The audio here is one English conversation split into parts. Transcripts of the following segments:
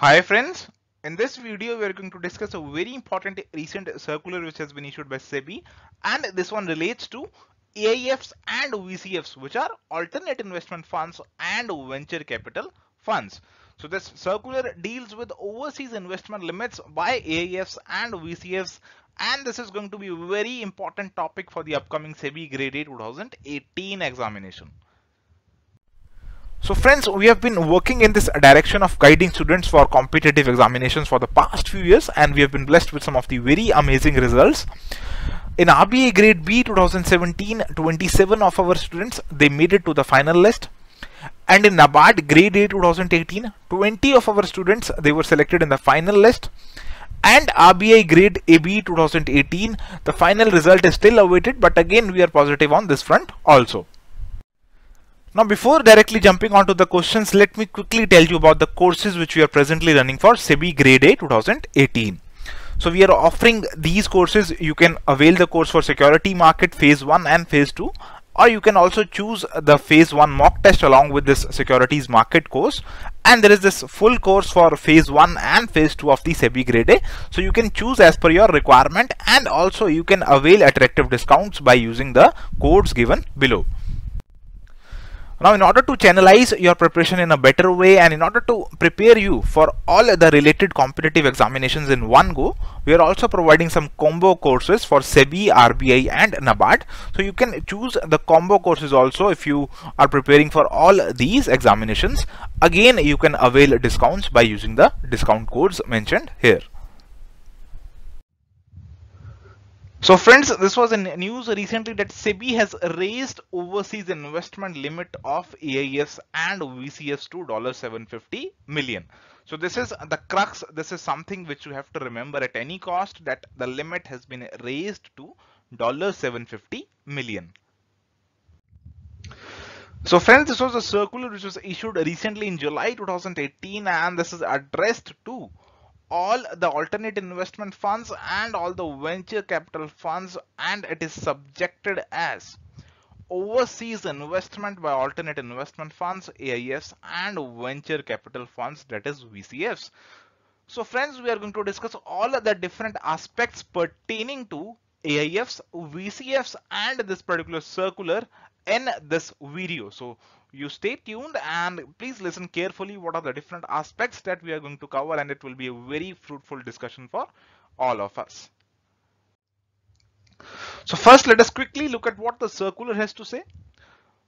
Hi friends, in this video we are going to discuss a very important recent circular which has been issued by SEBI and this one relates to AIFs and VCFs which are alternate investment funds and venture capital funds. So this circular deals with overseas investment limits by AIFs and VCFs and this is going to be a very important topic for the upcoming SEBI Grade A 2018 examination. So friends, we have been working in this direction of guiding students for competitive examinations for the past few years and we have been blessed with some of the very amazing results. In RBI grade B 2017, 27 of our students, they made it to the final list. And in NABARD grade A 2018, 20 of our students, they were selected in the final list. And RBI grade AB 2018, the final result is still awaited, but again we are positive on this front also. Now before directly jumping onto the questions, let me quickly tell you about the courses which we are presently running for SEBI Grade A 2018. So we are offering these courses. You can avail the course for security market phase 1 and phase 2 or you can also choose the phase 1 mock test along with this securities market course and there is this full course for phase 1 and phase 2 of the SEBI grade A so you can choose as per your requirement and also you can avail attractive discounts by using the codes given below now in order to channelize your preparation in a better way and in order to prepare you for all the related competitive examinations in one go, we are also providing some combo courses for SEBI, RBI and NABARD. So you can choose the combo courses also if you are preparing for all these examinations. Again, you can avail discounts by using the discount codes mentioned here. So friends, this was in news recently that SEBI has raised overseas investment limit of AIFs and VCFs to $750 million. So this is the crux. This is something which you have to remember at any cost that the limit has been raised to $750 million. So friends, this was a circular which was issued recently in July 2018 and this is addressed to all the alternate investment funds and all the venture capital funds and it is subjected as overseas investment by alternate investment funds AIFs and venture capital funds that is VCFs. So friends we are going to discuss all the different aspects pertaining to AIFs, VCFs and this particular circular in this video. So you stay tuned and please listen carefully what are the different aspects that we are going to cover and it will be a very fruitful discussion for all of us. So first let us quickly look at what the circular has to say.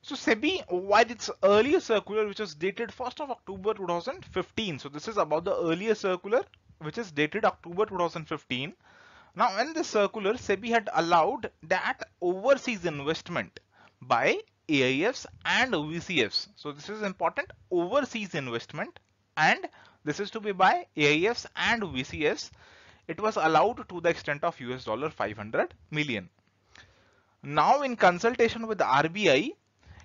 So SEBI, while its earlier circular which was dated 1st of October 2015. So this is about the earlier circular which is dated October 2015. Now in this circular SEBI had allowed that overseas investment by AIFs and VCFs. So this is important overseas investment and this is to be by AIFs and VCFs. It was allowed to the extent of US dollar 500 million. Now in consultation with RBI,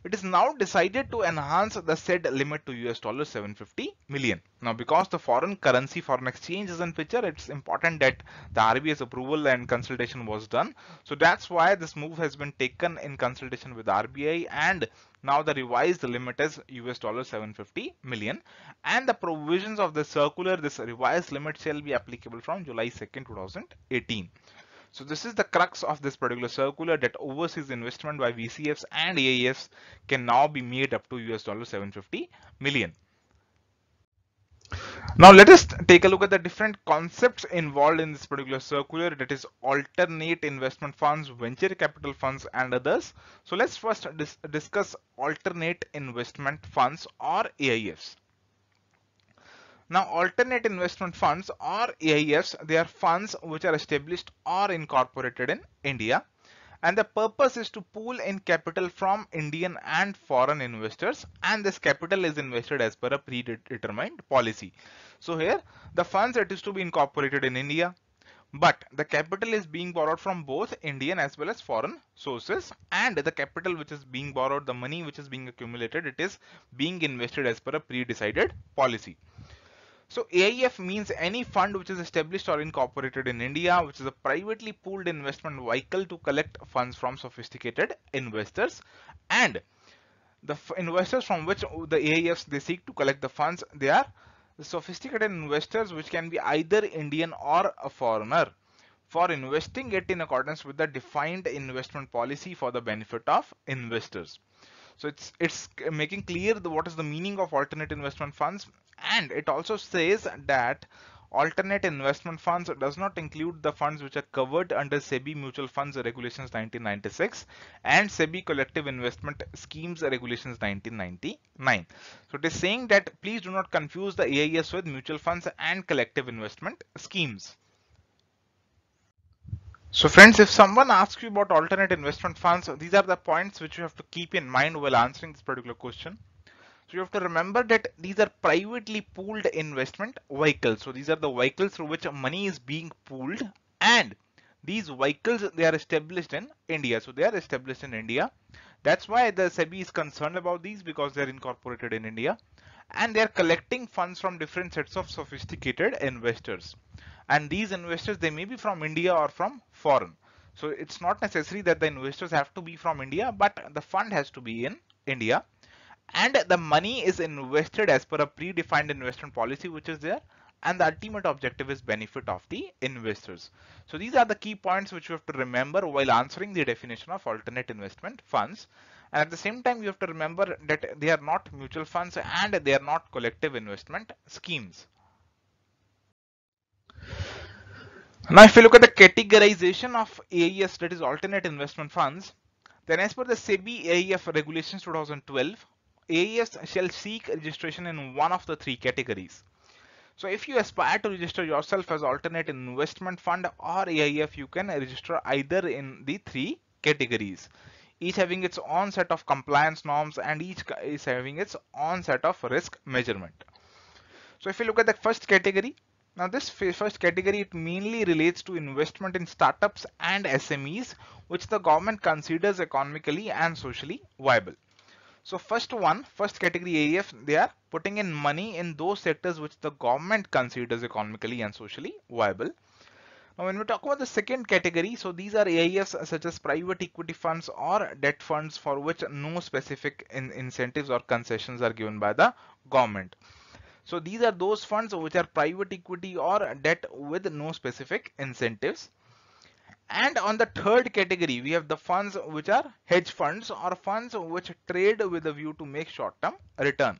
it is now decided to enhance the said limit to US dollar 750 million. Now because the foreign currency foreign exchange is in picture, it's important that the RBI's approval and consultation was done. So that's why this move has been taken in consultation with RBI and now the revised limit is US dollar 750 million and the provisions of the circular this revised limit shall be applicable from July 2nd 2018. So this is the crux of this particular circular that overseas investment by VCFs and AIFs can now be made up to US dollar 750 million. Now let us take a look at the different concepts involved in this particular circular that is alternate investment funds, venture capital funds and others. So let's first dis discuss alternate investment funds or AIFs. Now alternate investment funds or AIFs, they are funds which are established or incorporated in India. And the purpose is to pool in capital from Indian and foreign investors. And this capital is invested as per a predetermined policy. So here the funds that is to be incorporated in India. But the capital is being borrowed from both Indian as well as foreign sources. And the capital which is being borrowed the money which is being accumulated it is being invested as per a pre-decided policy. So AIF means any fund which is established or incorporated in India, which is a privately pooled investment vehicle to collect funds from sophisticated investors and the investors from which the AIFs they seek to collect the funds they are the sophisticated investors which can be either Indian or a foreigner for investing it in accordance with the defined investment policy for the benefit of investors. So it's it's making clear the, what is the meaning of alternate investment funds and it also says that alternate investment funds does not include the funds which are covered under SEBI Mutual Funds Regulations 1996 and SEBI Collective Investment Schemes Regulations 1999. So it is saying that please do not confuse the AIFs with mutual funds and collective investment schemes. So friends, if someone asks you about alternate investment funds, these are the points which you have to keep in mind while answering this particular question. So you have to remember that these are privately pooled investment vehicles. So these are the vehicles through which money is being pooled and these vehicles they are established in India. So they are established in India. That's why the SEBI is concerned about these because they are incorporated in India and they are collecting funds from different sets of sophisticated investors. And these investors they may be from India or from foreign. So it's not necessary that the investors have to be from India, but the fund has to be in India and the money is invested as per a predefined investment policy which is there and the ultimate objective is benefit of the investors. So these are the key points which you have to remember while answering the definition of alternate investment funds. And at the same time, you have to remember that they are not mutual funds and they are not collective investment schemes. Now, if you look at the categorization of AIFs, that is alternate investment funds, then as per the SEBI AIF regulations 2012, AIFs shall seek registration in one of the three categories. So if you aspire to register yourself as alternate investment fund or AIF, you can register either in the three categories, each having its own set of compliance norms and each is having its own set of risk measurement. So if you look at the first category, now this first category it mainly relates to investment in startups and SMEs which the government considers economically and socially viable. So first one, first category AIF, they are putting in money in those sectors which the government considers economically and socially viable. Now when we talk about the second category, so these are AIFs such as private equity funds or debt funds for which no specific in incentives or concessions are given by the government. So these are those funds which are private equity or debt with no specific incentives. And on the third category, we have the funds which are hedge funds or funds which trade with a view to make short-term return.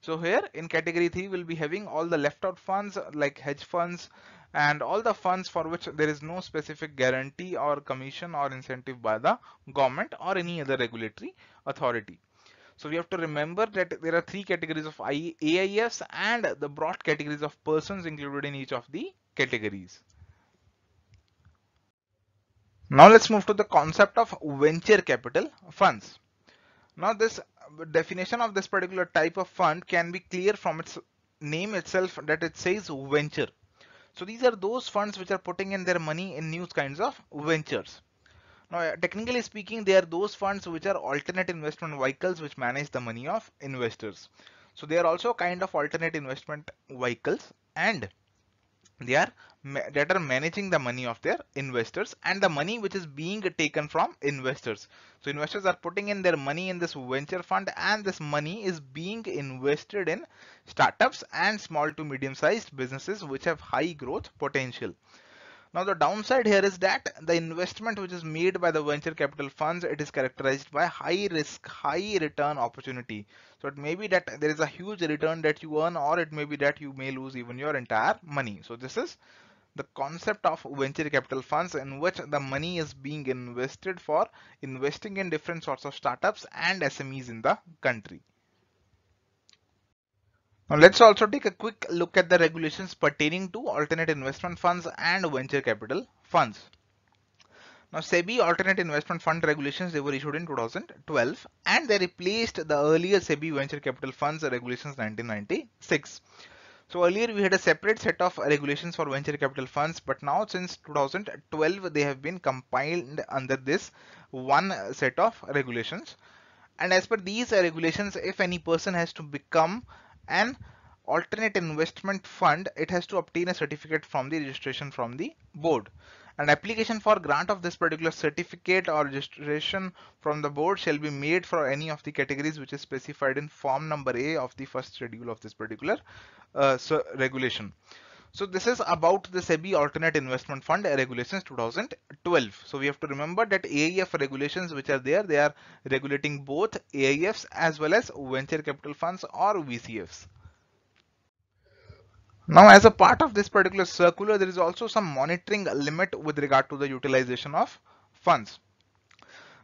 So here in category 3, we'll be having all the left out funds like hedge funds and all the funds for which there is no specific guarantee or commission or incentive by the government or any other regulatory authority. So we have to remember that there are three categories of AIFs and the broad categories of persons included in each of the categories. Now let's move to the concept of venture capital funds. Now this definition of this particular type of fund can be clear from its name itself that it says venture. So these are those funds which are putting in their money in new kinds of ventures. Now technically speaking they are those funds which are alternate investment vehicles which manage the money of investors. So they are also kind of alternate investment vehicles and they are that are managing the money of their investors and the money which is being taken from investors. So investors are putting in their money in this venture fund and this money is being invested in startups and small to medium sized businesses which have high growth potential. Now the downside here is that the investment which is made by the venture capital funds, it is characterized by high risk, high return opportunity. So it may be that there is a huge return that you earn or it may be that you may lose even your entire money. So this is the concept of venture capital funds in which the money is being invested for investing in different sorts of startups and SMEs in the country. Now let's also take a quick look at the regulations pertaining to alternate investment funds and venture capital funds. Now SEBI alternate investment fund regulations they were issued in 2012 and they replaced the earlier SEBI venture capital funds regulations 1996. So earlier we had a separate set of regulations for venture capital funds but now since 2012 they have been compiled under this one set of regulations and as per these regulations if any person has to become an alternate investment fund it has to obtain a certificate from the registration from the board An application for grant of this particular certificate or registration from the board shall be made for any of the categories which is specified in form number A of the first schedule of this particular uh, so regulation. So this is about the SEBI alternate investment fund regulations 2012. So we have to remember that AIF regulations which are there, they are regulating both AIFs as well as venture capital funds or VCFs. Now as a part of this particular circular, there is also some monitoring limit with regard to the utilization of funds.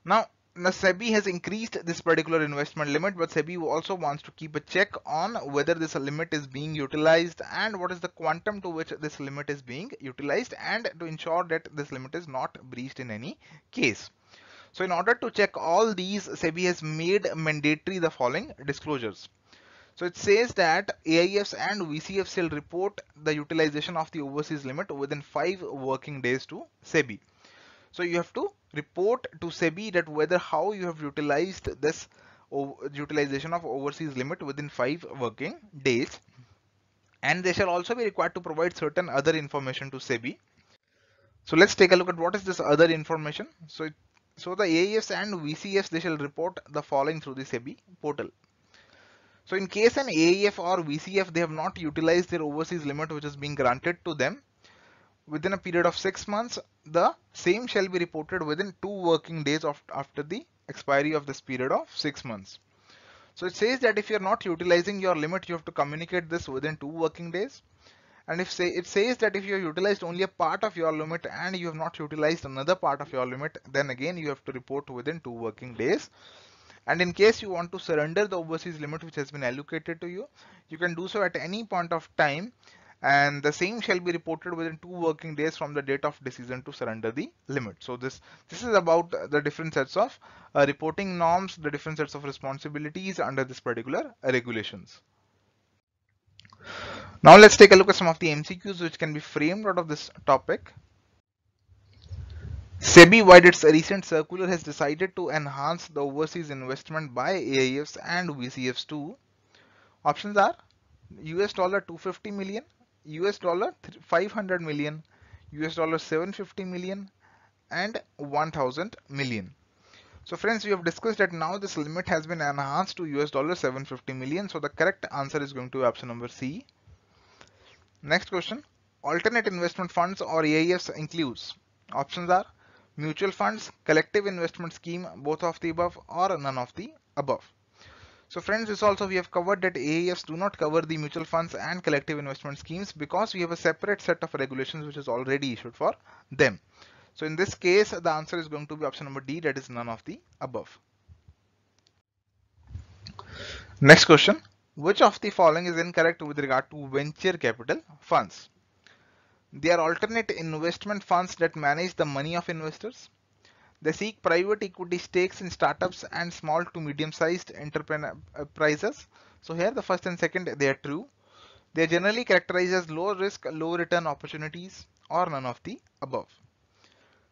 Now the SEBI has increased this particular investment limit, but SEBI also wants to keep a check on whether this limit is being utilized and what is the quantum to which this limit is being utilized and to ensure that this limit is not breached in any case. So in order to check all these, SEBI has made mandatory the following disclosures. So it says that AIFs and VCFs shall report the utilization of the overseas limit within five working days to SEBI. So you have to report to SEBI that whether how you have utilized this utilization of overseas limit within five working days. And they shall also be required to provide certain other information to SEBI. So let's take a look at what is this other information. So, so the AIFs and VCFs, they shall report the following through the SEBI portal. So in case an AIF or VCF, they have not utilized their overseas limit which is being granted to them within a period of six months, the same shall be reported within two working days of, after the expiry of this period of six months. So it says that if you're not utilizing your limit, you have to communicate this within two working days. And if say it says that if you have utilized only a part of your limit and you have not utilized another part of your limit, then again you have to report within two working days. And in case you want to surrender the overseas limit which has been allocated to you, you can do so at any point of time and the same shall be reported within two working days from the date of decision to surrender the limit. So this this is about the different sets of uh, reporting norms, the different sets of responsibilities under this particular regulations. Now let's take a look at some of the MCQs which can be framed out of this topic. SEBI, wide its recent circular, has decided to enhance the overseas investment by AIFs and VCFs too. Options are US dollar 250 million, US dollar 500 million, US dollar 750 million, and 1000 million. So friends, we have discussed that now this limit has been enhanced to US dollar 750 million. So the correct answer is going to be option number C. Next question. Alternate investment funds or AIFs includes. Options are mutual funds, collective investment scheme, both of the above or none of the above. So friends, this also we have covered that AIFs do not cover the mutual funds and collective investment schemes because we have a separate set of regulations which is already issued for them. So in this case, the answer is going to be option number D, that is none of the above. Next question, which of the following is incorrect with regard to venture capital funds? They are alternate investment funds that manage the money of investors. They seek private equity stakes in startups and small to medium sized enterprises. Uh, so here the first and second they are true. They are generally characterized as low risk, low return opportunities or none of the above.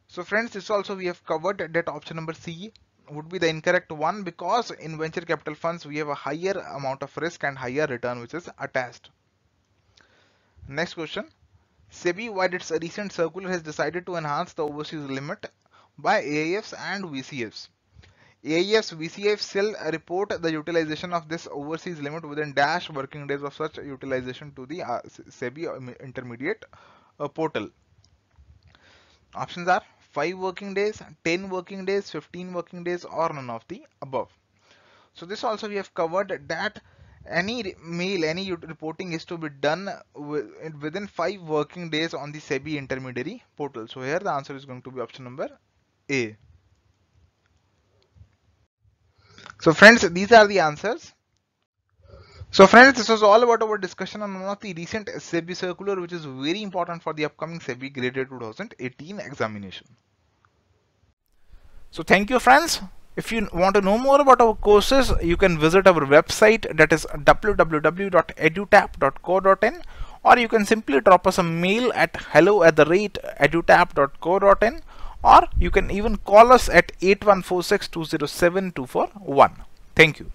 So friends, this also we have covered that option number C would be the incorrect one because in venture capital funds we have a higher amount of risk and higher return which is attached. Next question. SEBI, via its recent circular, has decided to enhance the overseas limit by AIFs and VCFs. AIFs, VCFs shall report the utilization of this overseas limit within dash working days of such utilization to the uh, SEBI intermediate uh, portal. Options are 5 working days, 10 working days, 15 working days or none of the above. So this also we have covered that any mail, any reporting is to be done within five working days on the SEBI intermediary portal. So here the answer is going to be option number A. So friends, these are the answers. So friends, this was all about our discussion on one of the recent SEBI circular which is very important for the upcoming SEBI grade A 2018 examination. So thank you friends. If you want to know more about our courses, you can visit our website that is www.edutap.co.in or you can simply drop us a mail at hello at the rate edutap.co.in or you can even call us at 8146 Thank you.